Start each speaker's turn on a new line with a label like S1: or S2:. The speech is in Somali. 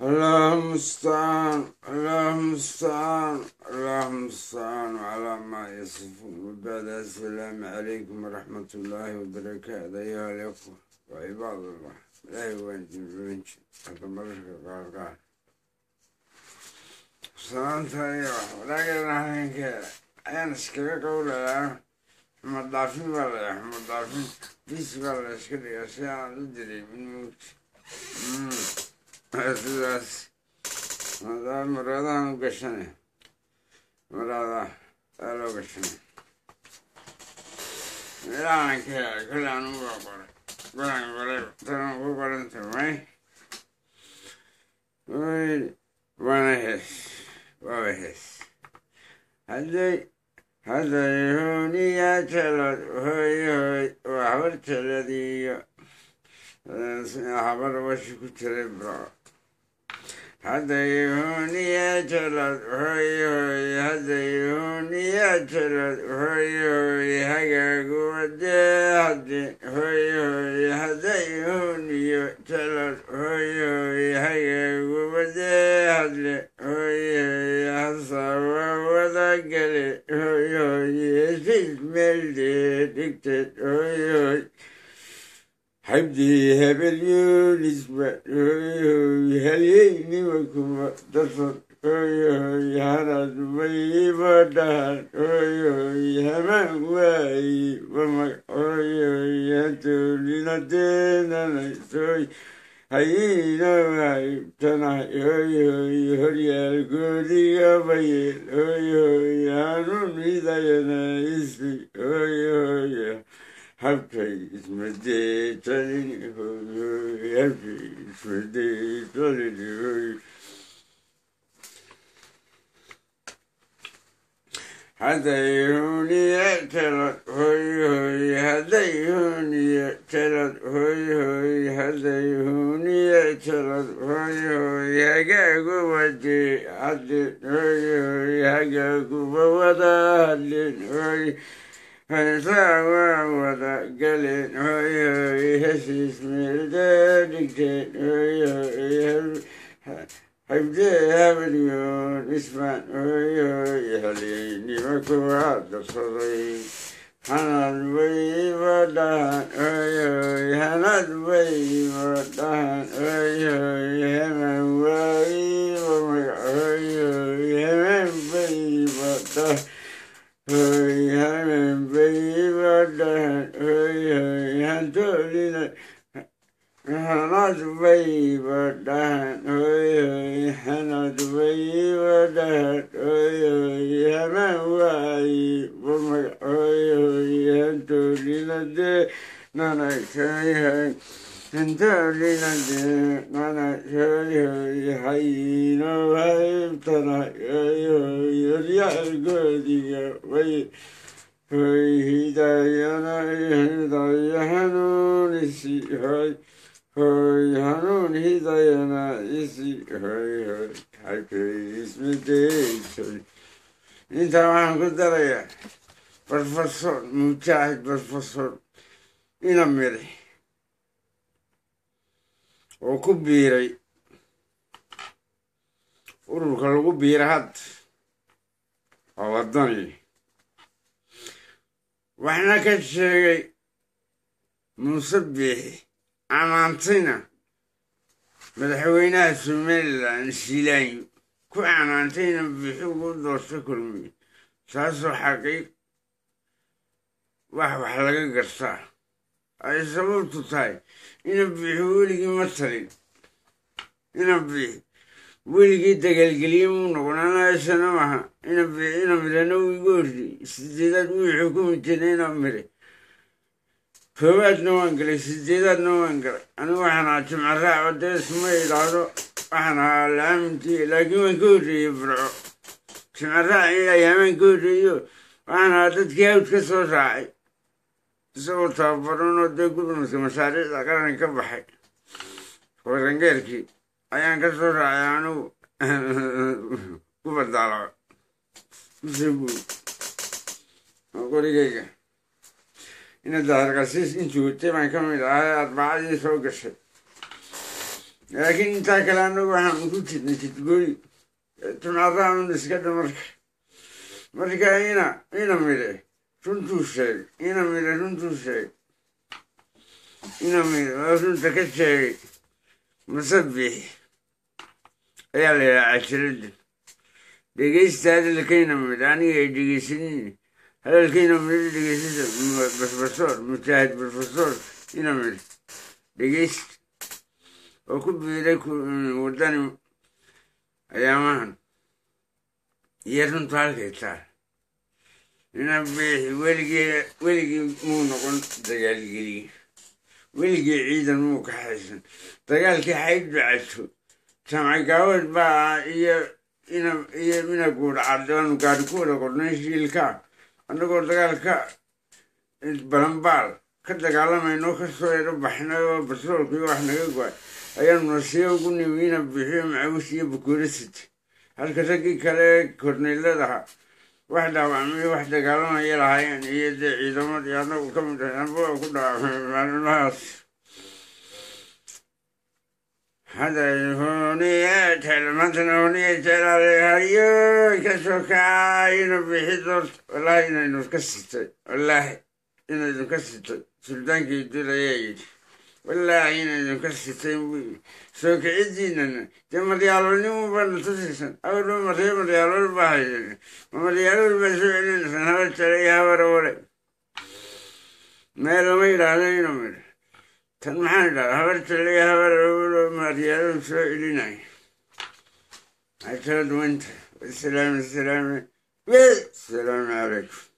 S1: اللهم استعان اللهم استعان اللهم استعان على ما يصفون وبعد السلام عليكم ورحمة الله وبركاته أيها الأخوة وعباد الله لا يوانجي بنش أتمرك قال سلامت أيها ولكن أنا أنا سكرة قولة مضافين ولا مضافين بيس ولا سكرة أشياء ندري من موت sidaas madaa sidaas maraadahanu gashane maraadaha aa loo gashane meelahaan ka helay kale anuga qoray golan qoray tanan ku qoran tamay waana hees waaba hees hadday hadda yahuuniya telad hoy hoy waa habar teladii iyo habar washi ku jiray bro hadday hooniya jelad hoy hoy hadday hooniya jelad hoy hoy hagaagu wadee haddi hoy hoy hadday hooniyo jelad hoy hoy hagaagu wadee hadle hoy hoy hasawa wadagale hoy hoy heshiis meeldee dhigteed hoy hoy habdii hebelyoonis halyeynimkuma dasan hanaad mayiba dhahan hamaan waayi bamagaantoolinadeennanay hayina waaytanahay horyaal goodiga bayeel hanuun midayana isi هري الكودي قبيل هانون إذا ينايسي Happy is my day, telling you, happy is my day, telling you. هديوني اعترض هوي هوي هديوني اعترض هوي هوي هديوني اعترض هوي هوي هقاقو ودي عدل هوي هوي هقاقو بوضع عدل هوي هنساوى وضع قلن هوي هوي هسيس ميردادك هوي هوي حبدي هبليون اسمان هوي هوي هليني مكوات الصدي هنا البي ودهن هوي هوي هنا البي ودهن sintalinade mana shooyoy hayno waxaan ku darayaa barfasoon mujaahid barfasoon ina oo ku biiray. Ururka lagu biira hadda waa wadani waxna ka sheegay muuse biixi canaantayna madaxweynaha somalilan shiilaanyo ku canaantayna biixi ugu doorta kulmiye saasoo xaqiiq wax wax laga gartaa ay sababtu tahay ina biixi weligii ma talin ina biixi weligii dagaalgeliye muu noqon anaashana maha ina biixi ina mirana uu igu horriyey sideedaad wuu xukumi jiray ina mire koowaadna waan galay sideedaadna waan galay anigu waxaan ahaa jimcaraac oo dee idhaahdo waxaan ahaa laamintii laakiin waan ka horreeyey burco iyo ayaamaan ka horreeyo waxaan ahaa dadkii hawd ka soo raacay isagoo tababaran oo dee gudunka mashaariicda qaran ka baxay warangeerkii ayaan ka soo raacay anigu ku kusaguul qorigayga ina daharqasiis intii baan ka mid ahay arbacadii soo gashay. Laakiin intaa kale anagu waxaan ku jirnay jidgooyi tumcadaan iska dha marka. Ina ina mire runtuu sheegay ina mire runtuu sheegay ina waa runta ka sheegay musabix ayaa la yidhaha cashiradda dhegeysta hadalkayna mid aniga ay dhegeysanin hadalkayna mid dhegeysata basbasoor mujaahid basbasoor ina mid dhegeysta oo ku biiray waddani ayaamahan iyo runtu halkay taal biixi weligii muu noqon dagaalgeliye weligii ciidan muu ka haysan. Dagaalkii xayd ducato jamcagaawad baa iyo iyo ina guudhacadanu gaari ku qornay shiilka. Annagoo dagaalka balambaal ka dagaalamayno ka soo ero baxnay oo batroolkii wax naga goay. Ayaanu nasiya ugu nimi ina bixiyo macawis iyo bukuuro sita halka raggii kale korneyladaha wax dhaawacmay wax dagaalamaya lahaayeen iyo dee ciidamadii annagu ka mid ahay anba ku dhaawacmay maalmahaas hada honiye teelmaantana teelaalehayo ka soo kacayna bixi doorta wallaahi inaynu ka sitay wallaahi inaynu ka sitay suldaankii dul ayaa yidhi wallaahi inaynu ka sitay buu soo kicidiinana dee maryaalolnimu baana tusaysan awrba maree maryaalool baa haysan ma soo celinaysan haba jare iyo habara ware meel lama yidhaahdo inu midha tan maxaan idhahda habar jale iyo habar awlo maryaalool soo celinay ay kala duwanta wasalaam wasalaam salaamu calaykum